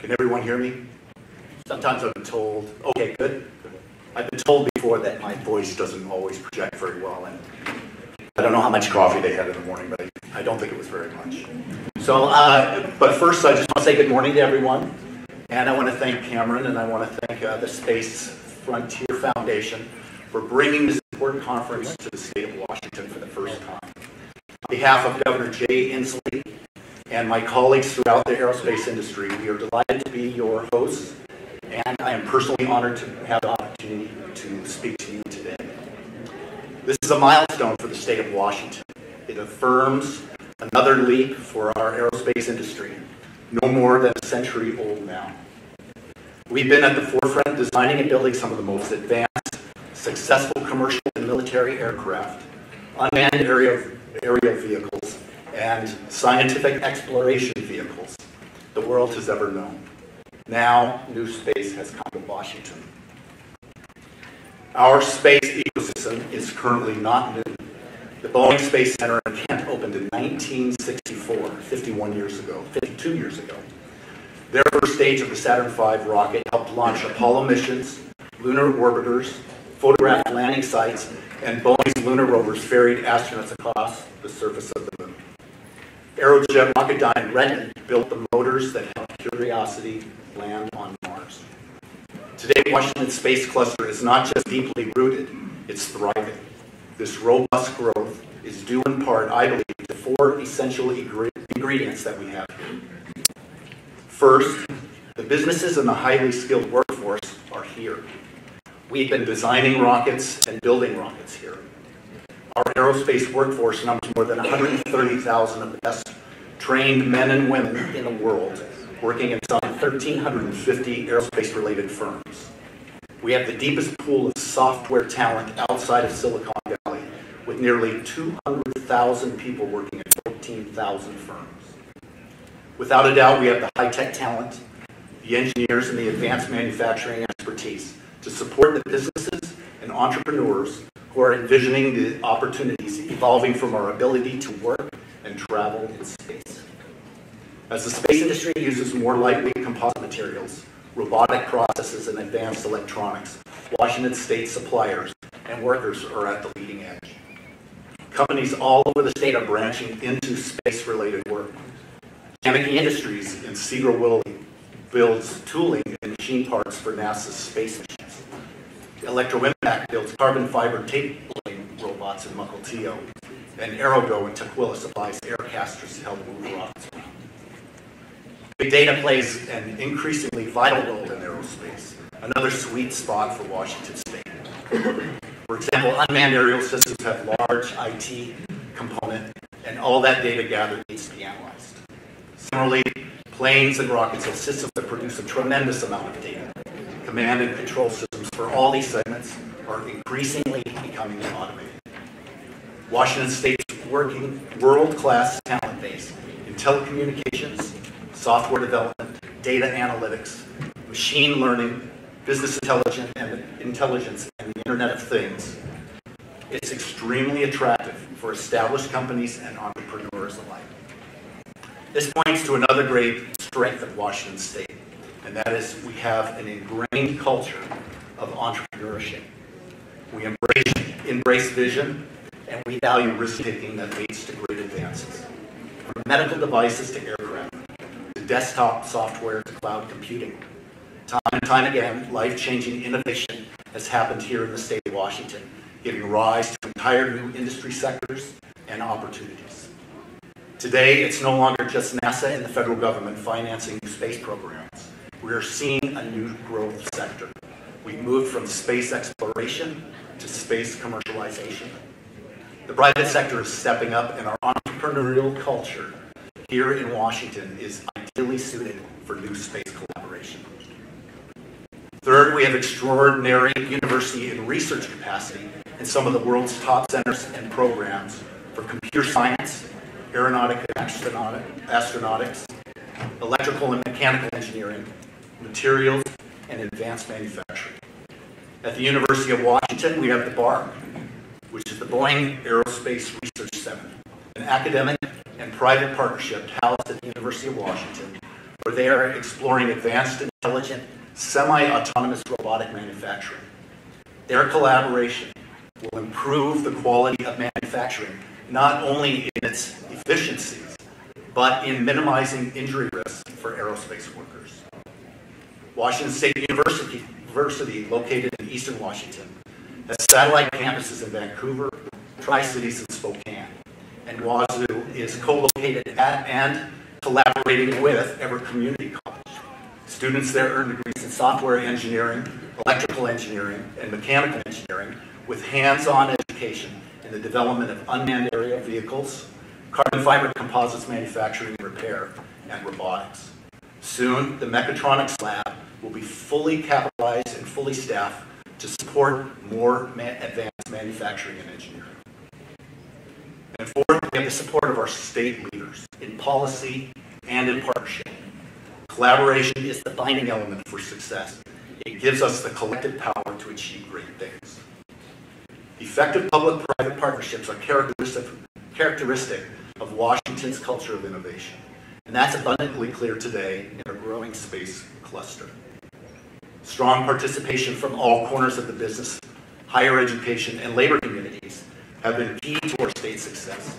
Can everyone hear me? Sometimes I've been told, okay, good. I've been told before that my voice doesn't always project very well, and I don't know how much coffee they had in the morning, but I don't think it was very much. So, uh, but first I just want to say good morning to everyone, and I want to thank Cameron, and I want to thank uh, the Space Frontier Foundation for bringing this important conference to the state of Washington for the first time. On behalf of Governor Jay Inslee and my colleagues throughout the aerospace industry, we are delighted to be your hosts, and I am personally honored to have the opportunity to speak to you today. This is a milestone for the state of Washington. It affirms another leap for our aerospace industry, no more than a century old now. We've been at the forefront designing and building some of the most advanced, successful commercial and military aircraft, unmanned aerial, aerial vehicles, and scientific exploration vehicles the world has ever known. Now, new space has come to Washington. Our space ecosystem is currently not new. The Boeing Space Center in Kent opened in 1964, 51 years ago, 52 years ago. Their first stage of the Saturn V rocket helped launch Apollo missions, lunar orbiters, photographed landing sites, and Boeing's lunar rovers ferried astronauts across the surface of the. Aerojet Rocketdyne Renton built the motors that helped Curiosity land on Mars. Today, Washington Space Cluster is not just deeply rooted, it's thriving. This robust growth is due in part, I believe, to four essential ingredients that we have here. First, the businesses and the highly skilled workforce are here. We've been designing rockets and building rockets here. Our aerospace workforce numbers more than 130,000 of the best trained men and women in the world, working in some 1,350 aerospace-related firms. We have the deepest pool of software talent outside of Silicon Valley, with nearly 200,000 people working in 14,000 firms. Without a doubt, we have the high-tech talent, the engineers, and the advanced manufacturing expertise to support the businesses and entrepreneurs who are envisioning the opportunities evolving from our ability to work and travel in space. As the space industry uses more lightweight composite materials, robotic processes, and advanced electronics, Washington State suppliers and workers are at the leading edge. Companies all over the state are branching into space-related work. Janicki Industries in Sedro-Woolley builds tooling and machine parts for NASA's space missions. Electroimpact builds carbon fiber tape robots in Mukilteo. And Aerogo in Tukwila supplies air casters to help move rockets around. Big data plays an increasingly vital role in aerospace, another sweet spot for Washington State. For example, unmanned aerial systems have large IT component, and all that data gathered needs to be analyzed. Similarly, planes and rockets have systems that produce a tremendous amount of data. Command and control systems for all these segments are increasingly becoming automated. Washington State's working world-class talent base in telecommunications, software development, data analytics, machine learning, business intelligence, and intelligence, and the Internet of Things. It's extremely attractive for established companies and entrepreneurs alike. This points to another great strength of Washington State, and that is we have an ingrained culture of entrepreneurship. We embrace, embrace vision, and we value risk-taking that leads to great advances. From medical devices to aircraft, to desktop software to cloud computing. Time and time again, life-changing innovation has happened here in the state of Washington, giving rise to entire new industry sectors and opportunities. Today, it's no longer just NASA and the federal government financing space programs. We are seeing a new growth sector. We've moved from space exploration to space commercialization. The private sector is stepping up, and our entrepreneurial culture here in Washington is ideally suited for new space collaboration. Third, we have extraordinary university and research capacity in some of the world's top centers and programs for computer science, aeronautic and astronautics, electrical and mechanical engineering, materials, and advanced manufacturing. At the University of Washington, we have the BARC, which is the Boeing Aerospace Research Center, an academic and private partnership housed at the University of Washington, where they are exploring advanced, intelligent, semi-autonomous robotic manufacturing. Their collaboration will improve the quality of manufacturing, not only in its efficiencies, but in minimizing injury risks for aerospace workers. Washington State University, University located in eastern Washington, has satellite campuses in Vancouver, Tri-Cities, and Spokane. And Wazzu is co-located at and collaborating with Everett Community College. Students there earn degrees in software engineering, electrical engineering, and mechanical engineering with hands-on education in the development of unmanned aerial vehicles, carbon fiber composites manufacturing and repair, and robotics. Soon, the Mechatronics Lab will be fully capitalized and fully staffed to support more ma advanced manufacturing and engineering. And fourth, we have the support of our state leaders in policy and in partnership. Collaboration is the binding element for success. It gives us the collective power to achieve great things. Effective public-private partnerships are characteristic, characteristic of Washington's culture of innovation. And that's abundantly clear today in our growing space cluster. Strong participation from all corners of the business, higher education, and labor communities have been key to our state's success.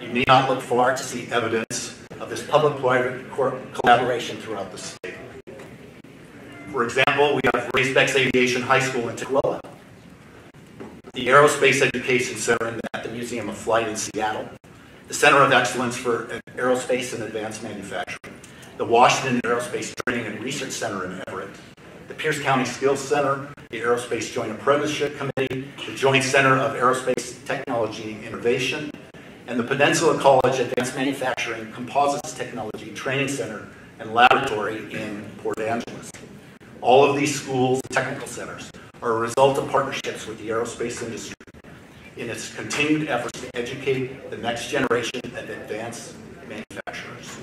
You need not look far to see evidence of this public-private collaboration throughout the state. For example, we have Raisbeck Aviation High School in Tukwila, the Aerospace Education Center at the Museum of Flight in Seattle, the Center of Excellence for Aerospace and Advanced Manufacturing, the Washington Aerospace Training and Research Center in the Pierce County Skills Center, the Aerospace Joint Apprenticeship Committee, the Joint Center of Aerospace Technology and Innovation, and the Peninsula College Advanced Manufacturing Composites Technology Training Center and Laboratory in Port Angeles. All of these schools and technical centers are a result of partnerships with the aerospace industry in its continued efforts to educate the next generation of advanced manufacturers.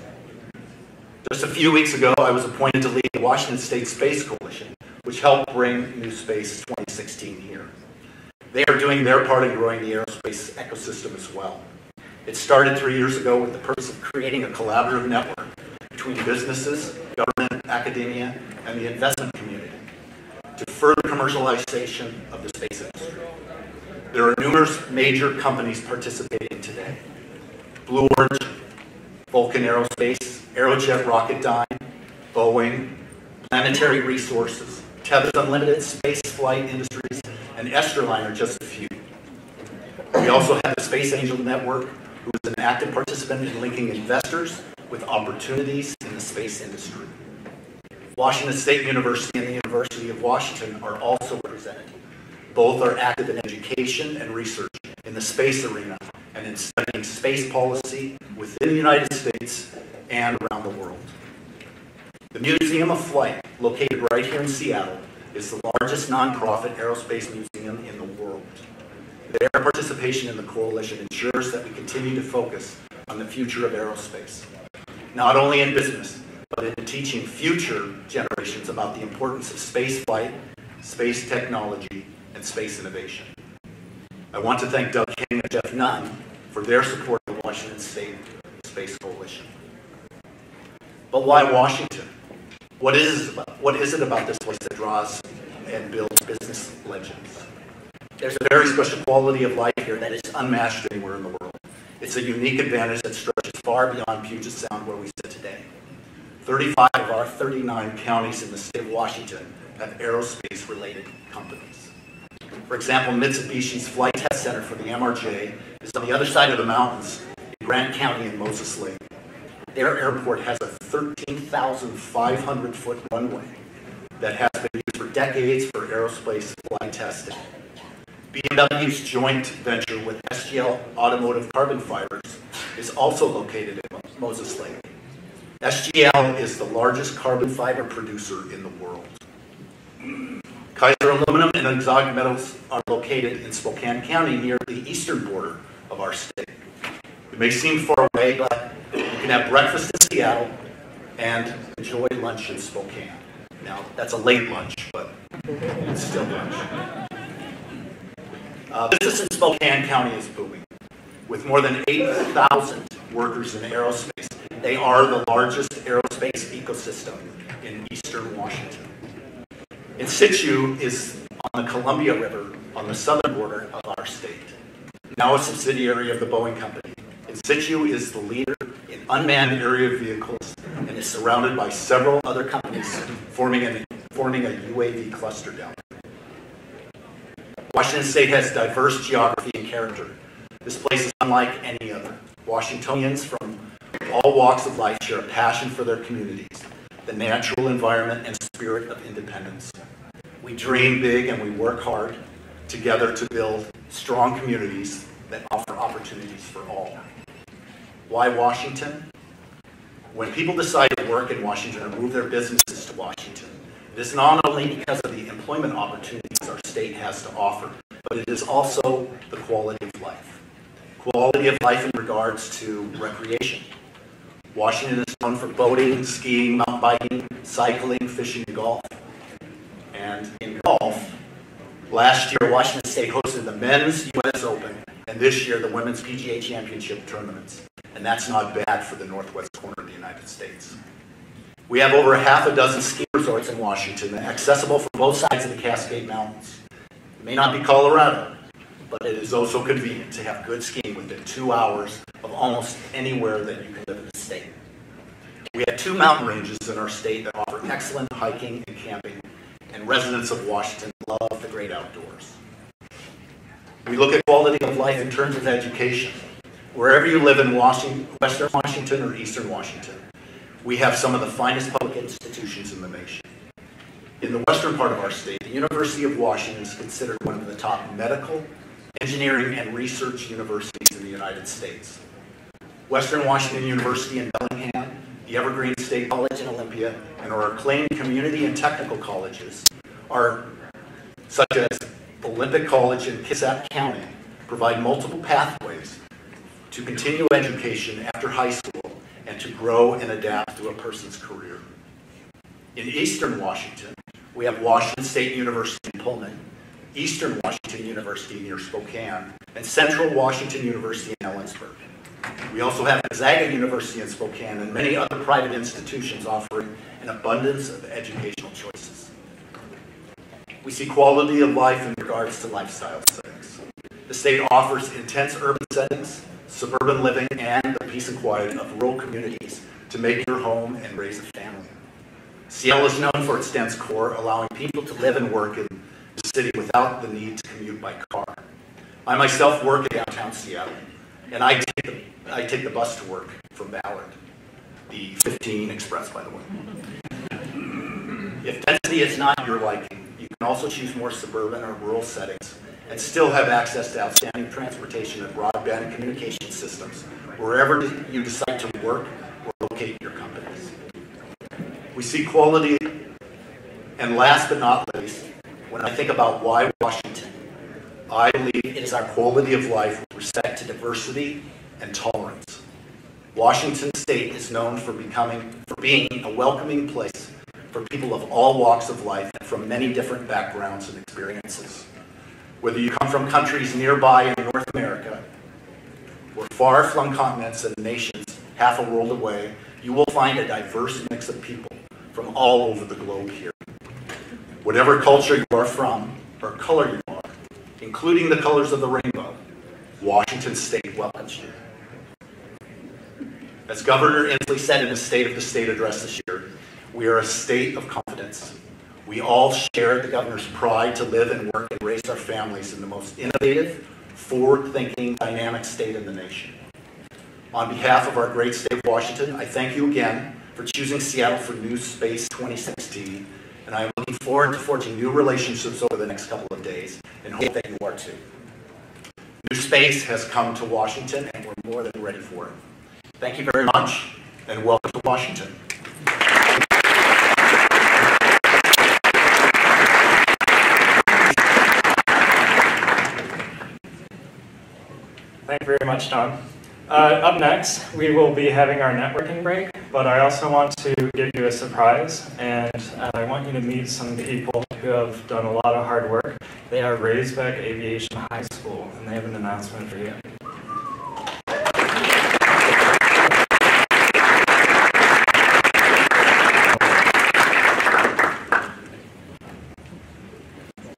Just a few weeks ago, I was appointed to lead the Washington State Space Coalition, which helped bring New Space 2016 here. They are doing their part in growing the aerospace ecosystem as well. It started three years ago with the purpose of creating a collaborative network between businesses, government, academia, and the investment community to further commercialization of the space industry. There are numerous major companies participating today. Blue Origin, Vulcan Aerospace, Aerojet Rocketdyne, Boeing, Planetary Resources, Tethers Unlimited, Spaceflight Industries, and Esterline are just a few. We also have the Space Angel Network, who is an active participant in linking investors with opportunities in the space industry. Washington State University and the University of Washington are also represented. Both are active in education and research in the space arena and in studying space policy within the United States and around the world. The Museum of Flight, located right here in Seattle, is the largest nonprofit aerospace museum in the world. Their participation in the coalition ensures that we continue to focus on the future of aerospace, not only in business, but in teaching future generations about the importance of space flight, space technology, and space innovation. I want to thank Doug King and Jeff Nunn for their support of the Washington State Space Coalition. But why Washington? What is, what is it about this place that draws and builds business legends? There's a very special quality of life here that is unmatched anywhere in the world. It's a unique advantage that stretches far beyond Puget Sound where we sit today. 35 of our 39 counties in the state of Washington have aerospace-related companies. For example, Mitsubishi's Flight Test Center for the MRJ is on the other side of the mountains in Grant County in Moses Lake. Their airport has a 13,500-foot runway that has been used for decades for aerospace flight testing. BMW's joint venture with SGL Automotive Carbon Fibers is also located in Moses Lake. SGL is the largest carbon fiber producer in the world. Kaiser Aluminum and Exotic Metals are located in Spokane County near the eastern border of our state. It may seem far away, but you can have breakfast in Seattle and enjoy lunch in Spokane. Now, that's a late lunch, but it's still lunch. Uh, business in Spokane County is booming, with more than 8,000 workers in aerospace They are the largest aerospace ecosystem in eastern Washington. Insitu is on the Columbia River on the southern border of our state, now a subsidiary of the Boeing Company. In situ is the leader in unmanned aerial vehicles and is surrounded by several other companies forming, forming a UAV cluster down there. Washington State has diverse geography and character. This place is unlike any other. Washingtonians from all walks of life share a passion for their communities, the natural environment, and spirit of independence. We dream big and we work hard together to build strong communities that offer opportunities for all. Why Washington? When people decide to work in Washington or move their businesses to Washington, it is not only because of the employment opportunities our state has to offer, but it is also the quality of life. Quality of life in regards to recreation. Washington is known for boating, skiing, mountain biking, cycling, fishing, and golf. And in golf, last year Washington State hosted the men's U.S. Open, and this year the women's PGA Championship tournaments. And that's not bad for the northwest corner of the United States. We have over half a dozen ski resorts in Washington, accessible from both sides of the Cascade Mountains. It may not be Colorado, but it is also convenient to have good skiing within two hours of almost anywhere that you can live state. We have two mountain ranges in our state that offer excellent hiking and camping, and residents of Washington love the great outdoors. We look at quality of life in terms of education. Wherever you live in Washington, Western Washington or Eastern Washington, we have some of the finest public institutions in the nation. In the western part of our state, the University of Washington is considered one of the top medical, engineering, and research universities in the United States. Western Washington University in Bellingham, the Evergreen State College in Olympia, and our acclaimed community and technical colleges are such as Olympic College in Kitsap County provide multiple pathways to continue education after high school and to grow and adapt to a person's career. In Eastern Washington, we have Washington State University in Pullman, Eastern Washington University near Spokane, and Central Washington University in Ellensburg. We also have Gonzaga University in Spokane and many other private institutions offering an abundance of educational choices. We see quality of life in regards to lifestyle settings. The state offers intense urban settings, suburban living, and the peace and quiet of rural communities to make your home and raise a family. Seattle is known for its dense core, allowing people to live and work in the city without the need to commute by car. I myself work in downtown Seattle, and I take the, I take the bus to work from Ballard, the 15 Express, by the way. If density is not your liking, you can also choose more suburban or rural settings and still have access to outstanding transportation and broadband and communication systems wherever you decide to work or locate your companies. We see quality, and last but not least, when I think about why Washington, I believe it is our quality of life with respect to diversity and tolerance. Washington State is known for becoming, for being a welcoming place for people of all walks of life and from many different backgrounds and experiences. Whether you come from countries nearby in North America or far-flung continents and nations half a world away, you will find a diverse mix of people from all over the globe here. Whatever culture you are from, or color you are, including the colors of the rainbow, Washington State welcomes you. As Governor Inslee said in his State of the State address this year, we are a state of confidence. We all share the governor's pride to live and work and raise our families in the most innovative, forward-thinking, dynamic state in the nation. On behalf of our great state of Washington, I thank you again for choosing Seattle for New Space 2016, and I am looking forward to forging new relationships over the next couple of days, and hope that you are too. New Space has come to Washington, and we're more than ready for it. Thank you very much, and welcome to Washington. Thank you very much, Tom. Uh, up next, we will be having our networking break, but I also want to give you a surprise, and uh, I want you to meet some people who have done a lot of hard work. They are Raisbeck Aviation High School, and they have an announcement for you.